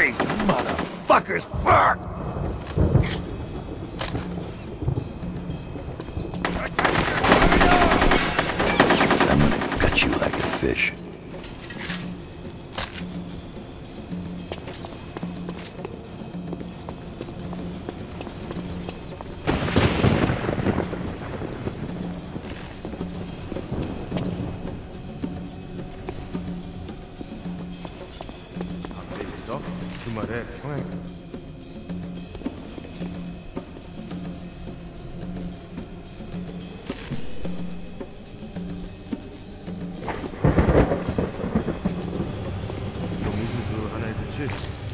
dying! Motherfuckers, fuck! I'm gonna cut you like a fish. 있어. 주말에 평양. 영수수 하나 해주지.